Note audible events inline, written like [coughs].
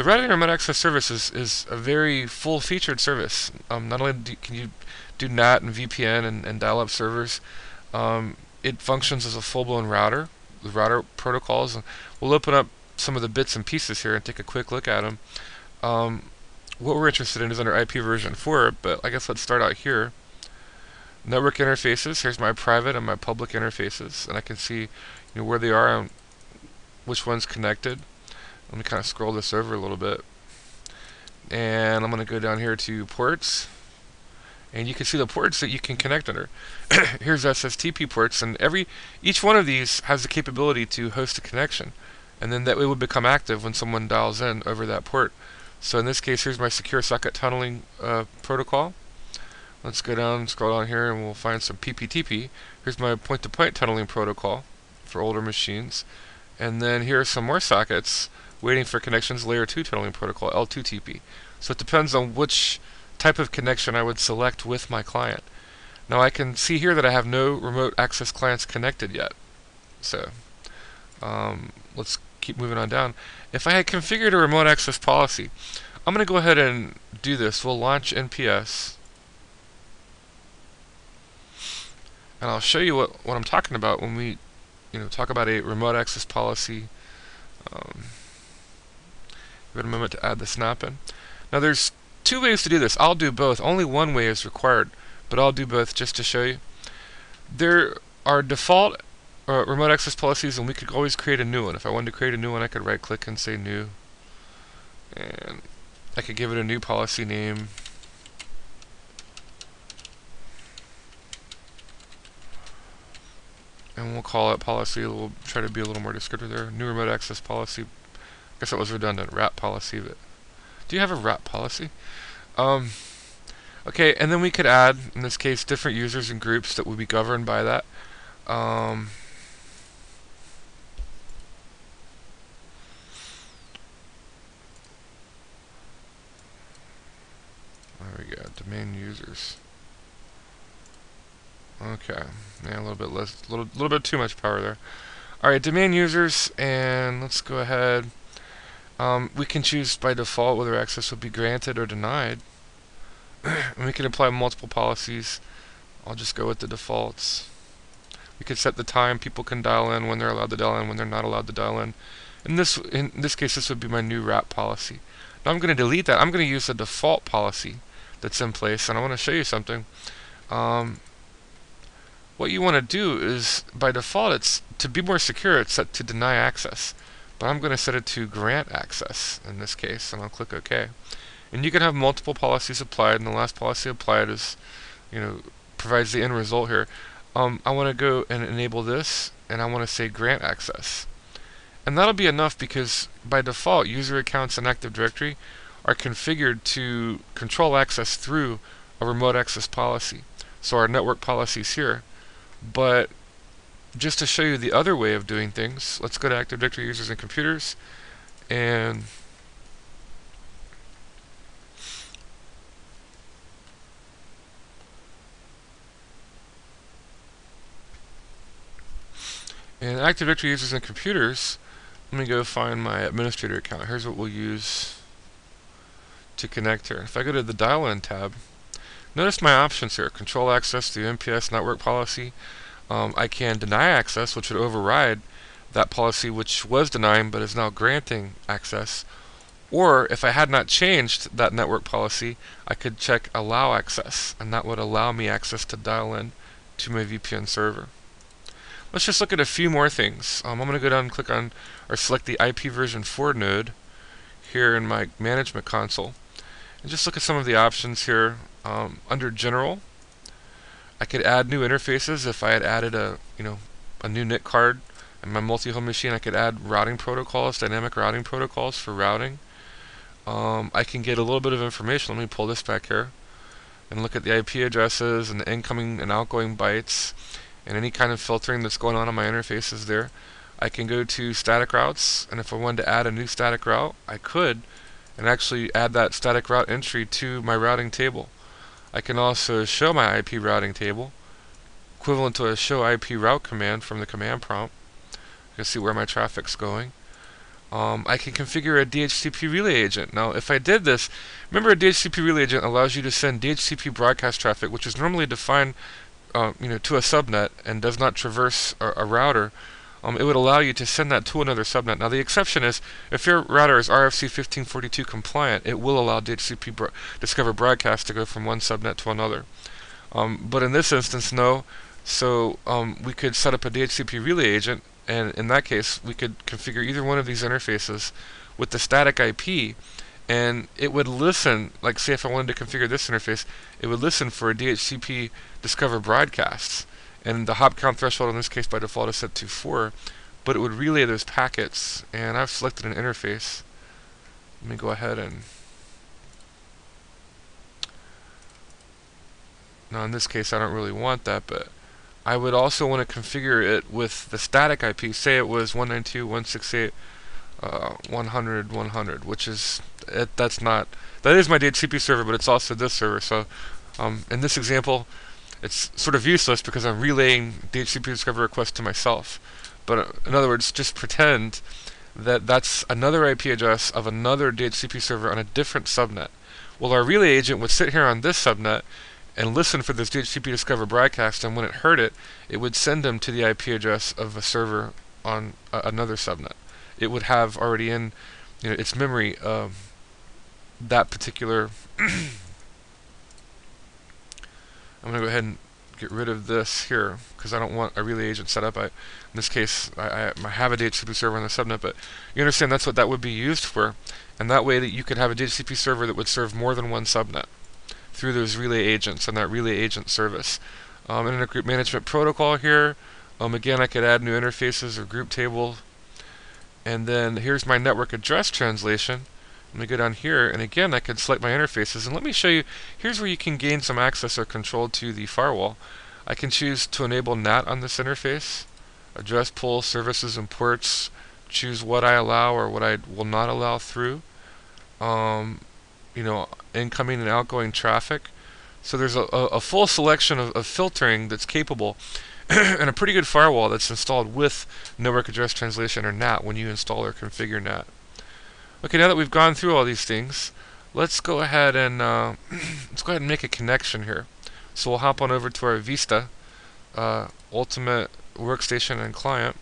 The routing remote access service is, is a very full-featured service. Um, not only do, can you do NAT and VPN and, and dial-up servers, um, it functions as a full-blown router. The router protocols. We'll open up some of the bits and pieces here and take a quick look at them. Um, what we're interested in is under IP version 4, but I guess let's start out here. Network interfaces. Here's my private and my public interfaces, and I can see you know, where they are and which one's connected. Let me kind of scroll this over a little bit. And I'm going to go down here to ports. And you can see the ports that you can connect under. [coughs] Here's SSTP ports, and every each one of these has the capability to host a connection. And then that it would become active when someone dials in over that port. So in this case, here's my secure socket tunneling uh, protocol. Let's go down, scroll down here, and we'll find some PPTP. Here's my point-to-point -point tunneling protocol for older machines. And then here are some more sockets waiting for connections layer 2 tunneling protocol, L2TP. So it depends on which type of connection I would select with my client. Now I can see here that I have no remote access clients connected yet. So um, let's keep moving on down. If I had configured a remote access policy, I'm going to go ahead and do this. We'll launch NPS. And I'll show you what, what I'm talking about when we you know, talk about a remote access policy. Um, Give it a moment to add the snap in. Now there's two ways to do this. I'll do both. Only one way is required, but I'll do both just to show you. There are default uh, remote access policies, and we could always create a new one. If I wanted to create a new one, I could right-click and say New. And I could give it a new policy name. And we'll call it policy. We'll try to be a little more descriptive there. New remote access policy I guess that was redundant. RAP policy. But do you have a RAP policy? Um, okay, and then we could add, in this case, different users and groups that would be governed by that. Um, there we go. Domain users. Okay, yeah, a little bit less, a little, little bit too much power there. All right, domain users, and let's go ahead. Um, we can choose by default whether access will be granted or denied. [clears throat] and we can apply multiple policies. I'll just go with the defaults. We can set the time people can dial in, when they're allowed to dial in, when they're not allowed to dial in. In this, in this case, this would be my new RAP policy. Now I'm going to delete that. I'm going to use the default policy that's in place, and I want to show you something. Um, what you want to do is, by default, it's to be more secure, it's set to deny access. But I'm going to set it to grant access in this case, and I'll click OK. And you can have multiple policies applied, and the last policy applied is, you know, provides the end result here. Um, I want to go and enable this, and I want to say grant access. And that'll be enough because by default, user accounts in Active Directory are configured to control access through a remote access policy. So our network policies here. But just to show you the other way of doing things, let's go to Active Directory users and computers and in Active Directory users and computers, let me go find my administrator account. Here's what we'll use to connect here. If I go to the dial-in tab, notice my options here. Control access to NPS network policy, um, I can deny access, which would override that policy which was denying but is now granting access. Or if I had not changed that network policy, I could check allow access, and that would allow me access to dial in to my VPN server. Let's just look at a few more things. Um, I'm going to go down and click on or select the IP version 4 node here in my management console and just look at some of the options here. Um, under general, I could add new interfaces if I had added a you know a new NIC card in my multi-home machine. I could add routing protocols, dynamic routing protocols for routing. Um, I can get a little bit of information. Let me pull this back here and look at the IP addresses and the incoming and outgoing bytes and any kind of filtering that's going on on my interfaces there. I can go to static routes and if I wanted to add a new static route I could and actually add that static route entry to my routing table. I can also show my IP routing table, equivalent to a show IP route command from the command prompt. You can see where my traffic's going. um, I can configure a DHCP relay agent. Now, if I did this, remember a DHCP relay agent allows you to send DHCP broadcast traffic, which is normally defined, uh, you know, to a subnet and does not traverse a, a router. Um, it would allow you to send that to another subnet. Now, the exception is if your router is RFC 1542 compliant, it will allow DHCP bro Discover broadcast to go from one subnet to another. Um, but in this instance, no. So um, we could set up a DHCP relay agent and in that case, we could configure either one of these interfaces with the static IP, and it would listen, like say if I wanted to configure this interface, it would listen for a DHCP discover broadcasts. And the hop count threshold in this case by default is set to 4, but it would relay those packets, and I've selected an interface. Let me go ahead and now in this case I don't really want that, but I would also want to configure it with the static IP. Say it was 192.168 uh, 100 100, which is it, that's not that is my DHCP server, but it's also this server. So um, in this example, it's sort of useless because I'm relaying DHCP discover request to myself. But uh, in other words, just pretend that that's another IP address of another DHCP server on a different subnet. Well, our relay agent would sit here on this subnet and listen for this DHCP Discover broadcast, and when it heard it, it would send them to the IP address of a server on uh, another subnet. It would have already in you know, its memory um, that particular. [clears throat] I'm going to go ahead and get rid of this here because I don't want a relay agent set up. I, in this case, I, I have a DHCP server on the subnet, but you understand that's what that would be used for, and that way that you could have a DHCP server that would serve more than one subnet through those relay agents and that relay agent service. Um, Internet Group Management Protocol here, um, again I could add new interfaces or group table. And then here's my network address translation. Let me go down here, and again I can select my interfaces. And let me show you, here's where you can gain some access or control to the firewall. I can choose to enable NAT on this interface, address pool, services and ports, choose what I allow or what I will not allow through. Um, you know, incoming and outgoing traffic. So there's a, a, full selection of, of, filtering that's capable [clears throat] and a pretty good firewall that's installed with network address translation or NAT when you install or configure NAT. Okay, now that we've gone through all these things, let's go ahead and uh, [clears throat] let's go ahead and make a connection here. So we'll hop on over to our Vista uh, Ultimate Workstation and Client.